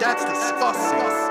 That's disgusting.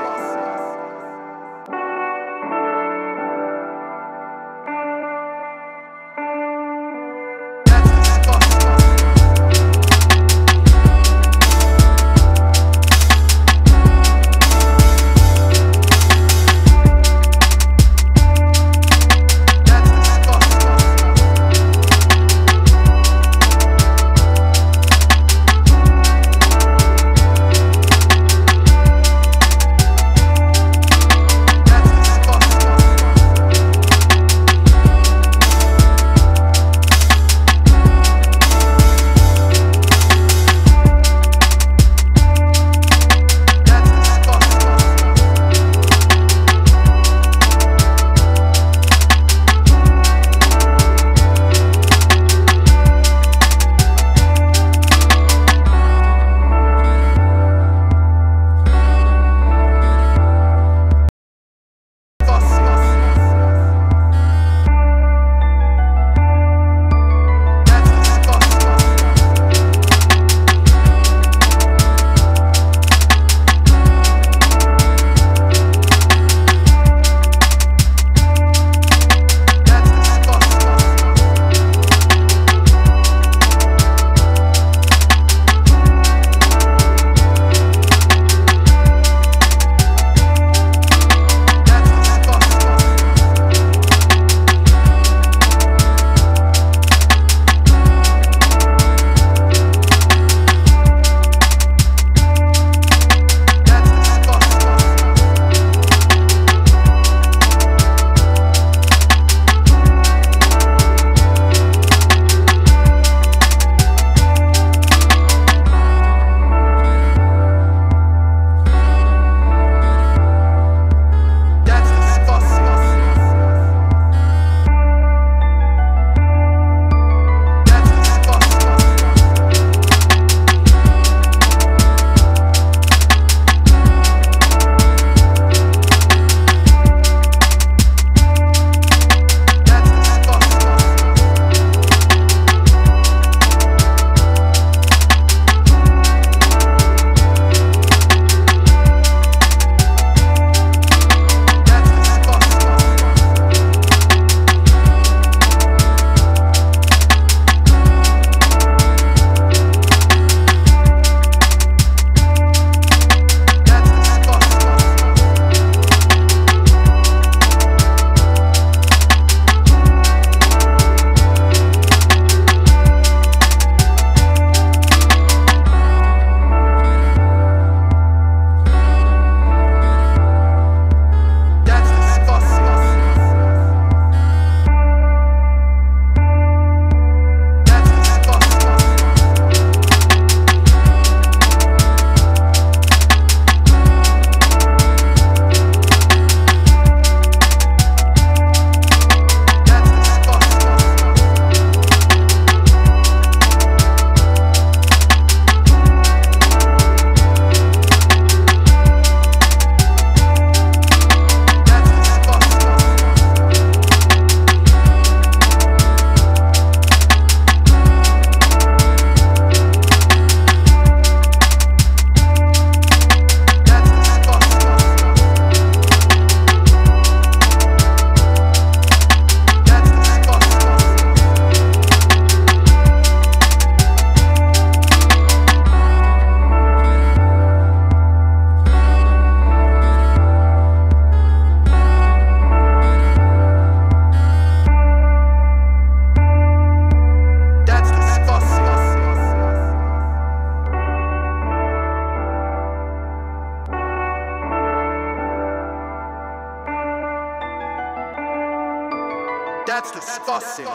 That's disgusting.